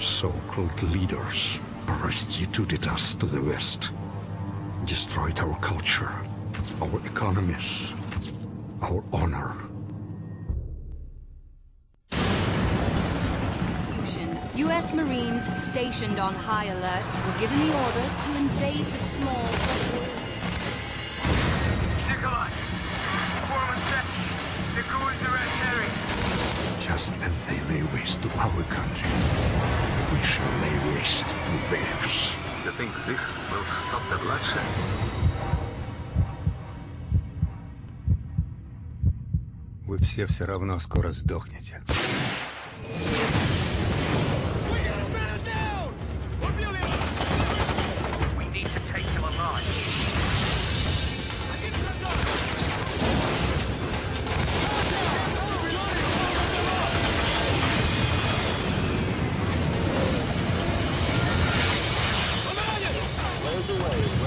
so-called leaders prostituted us to the West, destroyed our culture, our economies, our honor. Fusion. U.S. Marines stationed on high alert were given the order to invade the small Nikolai! Foreman set. The goons are at Terry. Just as they lay waste to our country, we shall lay Вы все все равно скоро сдохнете. underway.